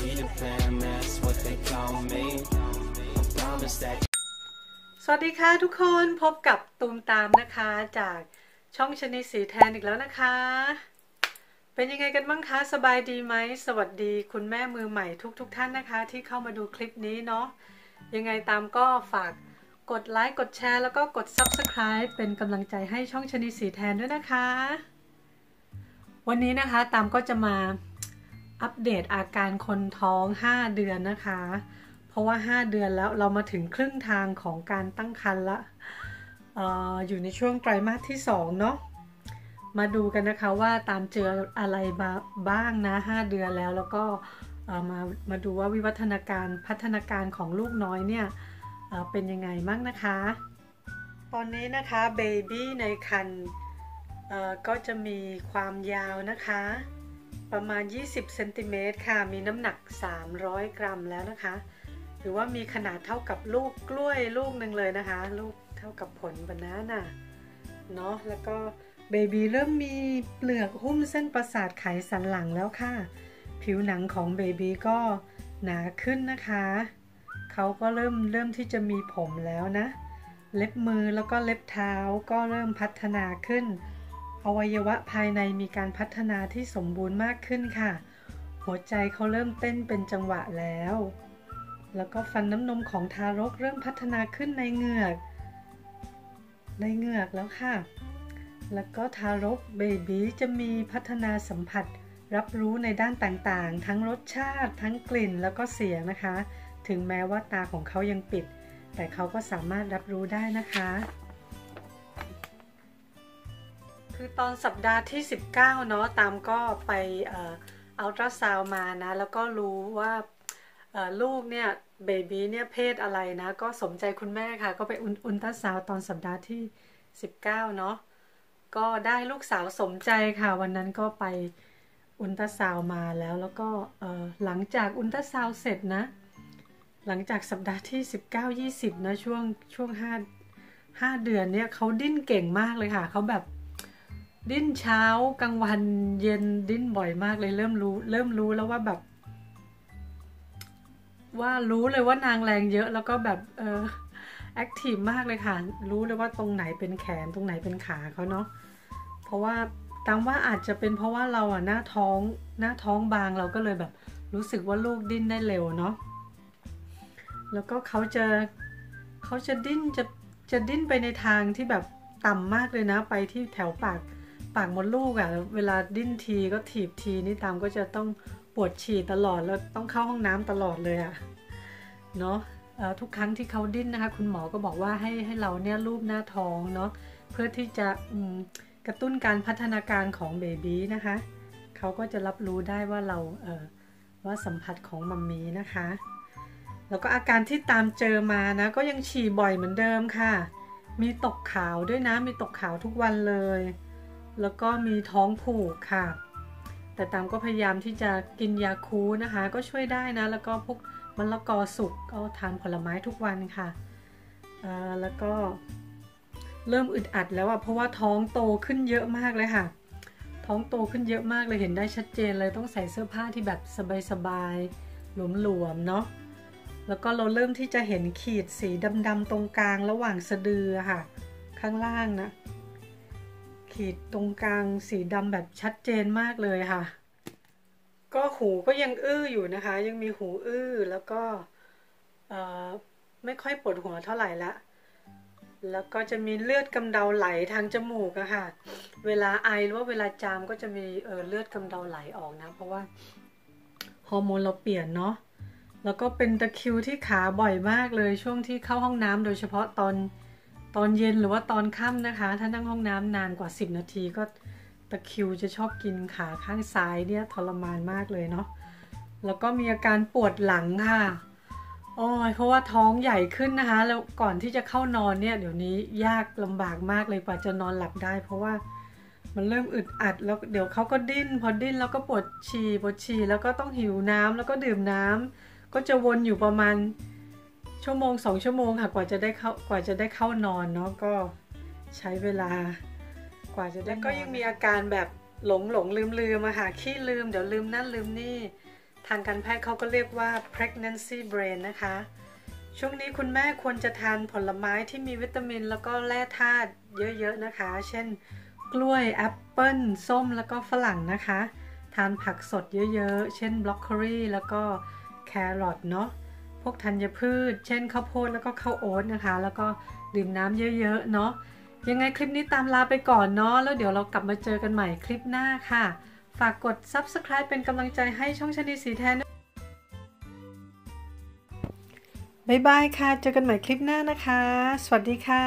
สวัสดีค่ะทุกคนพบกับตูมตามนะคะจากช่องชนิดสีแทนอีกแล้วนะคะ เป็นยังไงกันบ้างคะสบายดีไหมสวัสดีคุณแม่มือใหม่ทุกๆทท่านนะคะ ที่เข้ามาดูคลิปนี้เนาะยังไงตามก็ฝากกดไลค์กดแชร์แล้วก็กด Subscribe เป็นกำลังใจให้ช่องชนิดสีแทนด้วยนะคะ วันนี้นะคะตามก็จะมา อัปเดตอาการคนท้อง 5 เดือนนะคะ เพราะว่า 5 เดือนแล้วเรามาถึงครึ่งทางของการตั้งครรภ์ละอออยู่ในช่วงไตรมาสที่ 2 เนาะมาดูกันนะคะว่าตามเจออะไรบ้างนะ 5 เดือนแล้วแล้วก็มามาดูว่าวิวัฒนาการพัฒนาการของลูกน้อยเนี่ยเป็นยังไงบ้างนะคะ ตอนนี้นะคะเบบี้ในคันก็จะมีความยาวนะคะ ประมาณ 20เซนติเมตรค่ะ มีน้ำหนัก 300 กรัมแล้วนะคะ หรือว่ามีขนาดเท่ากับลูกกล้วยลูกหนึ่งเลยนะคะ ลูกเท่ากับผลบานาน่าเนาะ แล้วก็เบบีเริ่มมีเปลือกหุ้มเส้นประสาทไขสันหลังแล้วค่ะ ผิวหนังของเบบีก็หนาขึ้นนะคะ เขาก็เริ่มเริ่มที่จะมีผมแล้วนะ เล็บมือแล้วก็เล็บเท้าก็เริ่มพัฒนาขึ้น อวัยวะภายในมีการพัฒนาที่สมบูรณ์มากขึ้นค่ะ หัวใจเขาเริ่มเต้นเป็นจังหวะแล้ว แล้วก็ฟันน้ำนมของทารกเริ่มพัฒนาขึ้นในเหงือก ในเหงือกแล้วค่ะ แล้วก็ทารกเบบีจะมีพัฒนาสัมผัสรับรู้ในด้านต่างๆ ทั้งรสชาติ ทั้งกลิ่นแล้วก็เสียงนะคะ ถึงแม้ว่าตาของเขายังปิด แต่เขาก็สามารถรับรู้ได้นะคะ คือตอนสัปดาห์ที่ 19 เนาะตามก็ไปอัลตราซาวมานะ แล้วก็รู้ว่าลูกเนี่ยเบบีเนี่ยเพศอะไรนะ ก็สมใจคุณแม่ค่ะ ก็ไปอุลตราซาวตอนสัปดาห์ที่ 19 เนาะก็ได้ลูกสาวสมใจค่ะ วันนั้นก็ไปอุลตราซาวมาแล้วแล้วก็หลังจากอุลตราซาวเสร็จนะ หลังจากสัปดาห์ที่ 19-20 นะช่วงช่วง5 5 เดือนเนี่ยเขาดิ้นเก่งมากเลยค่ะเขาแบบ ดิ้นเช้ากลางวันเย็นดิ้นบ่อยมากเลยเริ่มรู้ เริ่มรู้แล้วว่าแบบ ว่ารู้เลยว่านางแรงเยอะแล้วก็แบบเออแอคทีฟมากเลยค่ะ รู้เลยว่าตรงไหนเป็นแขนตรงไหนเป็นขาเขาเนาะเพราะว่าตามว่าอาจจะเป็นเพราะว่าเราอะหน้าท้องหน้าท้องบางเราก็เลยแบบ รู้สึกว่าลูกดิ้นได้เร็วเนาะแล้วก็เขาจะเขาจะดิ้นจะจะดิ้นไปในทางที่แบบต่ำมากเลยนะ ไปที่แถวปาก ปากมดลูกอะ่ะเวลาดิ้นทีก็ถีบทีนี่ตามก็จะต้องปวดฉี่ตลอดแล้วต้องเข้าห้องน้ำตลอดเลยอะ่ะเนาะทุกครั้งที่เขาดิ้นนะคะ คุณหมอก็บอกว่าให้ให้เราเนี่ยรูปหน้าท้องเนาะเพื่อที่จะกระตุ้นการพัฒนาการของเบบีนะคะเขาก็จะรับรู้ได้ว่าเราเออว่าสัมผัสของมัมมี่นะคะ แล้วก็อาการที่ตามเจอมานะ ก็ยังฉี่บ่อยเหมือนเดิมค่ะ มีตกขาวด้วยนะ มีตกขาวทุกวันเลย แล้วก็มีท้องผูกค่ะ แต่ตามก็พยายามที่จะกินยาคูนะคะ ก็ช่วยได้นะ แล้วก็พวกมะละกอสุกก็ทานผลไม้ทุกวันค่ะ แล้วก็เริ่มอึดอัดแล้วอะเพราะว่าท้องโตขึ้นเยอะมากเลยค่ะ ท้องโตขึ้นเยอะมากเลยเห็นได้ชัดเจนเลยต้องใส่เสื้อผ้าที่แบบสบายๆหลวมๆเนาะแล้วก็เราเริ่มที่จะเห็นขีดสีดำๆตรงกลางระหว่างสะดือค่ะ ข้างล่างนะ ขีดตรงกลางสีดำแบบชัดเจนมากเลยค่ะ ก็หูก็ยังอื้ออยู่นะคะ ยังมีหูอื้อแล้วก็ไม่ค่อยปวดหัวเท่าไหร่ละแล้วก็จะมีเลือดกำเดาไหลทางจมูกอะค่ะ เวลาไอหรือว่าเวลาจามก็จะมีเออเลือดกำเดาไหลออกนะ เพราะว่าฮอร์โมนเราเปลี่ยนเนาะ แล้วก็เป็นตะคิวที่ขาบ่อยมากเลยช่วงที่เข้าห้องน้ำโดยเฉพาะตอน ตอนเย็นหรือว่าตอนค่ำนะคะ ถ้านั่งห้องน้ำนานกว่า 10 นาทีก็ตะคิวจะชอบกินขาข้างซ้ายเนี่ยทรมานมากเลยเนาะแล้วก็มีอาการปวดหลังค่ะโอ้ยเพราะว่าท้องใหญ่ขึ้นนะคะ แล้วก่อนที่จะเข้านอนเนี่ย เดี๋ยวนี้ยากลำบากมากเลยกว่าจะนอนหลับได้ เพราะว่ามันเริ่มอึดอัดแล้วเดี๋ยวเขาก็ดิ้น พอดิ้นแล้วก็ปวดฉี่ปวดฉี่แล้วก็ต้องหิวน้ำแล้วก็ดื่มน้ำก็จะวนอยู่ประมาณ ชั่วโมงสองชั่วโมงค่ะกว่าจะได้เข้ากว่าจะได้เข้านอนเนาะก็ใช้เวลา กว่าจะได้ก็ยังมีอาการแบบหลงหลงลืมลืมมาหาขี้ลืมเดี๋ยวลืมนั่นลืมนี่ ทางการแพทย์เขาก็เรียกว่า pregnancy brain นะคะ ช่วงนี้คุณแม่ควรจะทานผลไม้ที่มีวิตามินแล้วก็แร่ธาตุเยอะๆนะคะ เช่น กล้วยแอปเปิ้ลส้มแล้วก็ฝรั่งนะคะ ทานผักสดเยอะๆ เช่นบล็อกโคลีแล้วก็แครอทเนาะ พวกธัญพืช เช่นข้าวโพดแล้วก็ข้าวโอ๊ตนะคะ แล้วก็ดื่มน้ำเยอะๆเนาะยังไงคลิปนี้ตามลาไปก่อนเนาะแล้วเดี๋ยวเรากลับมาเจอกันใหม่คลิปหน้าค่ะ ฝากกด subscribe เป็นกำลังใจให้ช่องชนีสีแทนบ๊ายบายค่ะ เจอกันใหม่คลิปหน้านะคะ สวัสดีค่ะ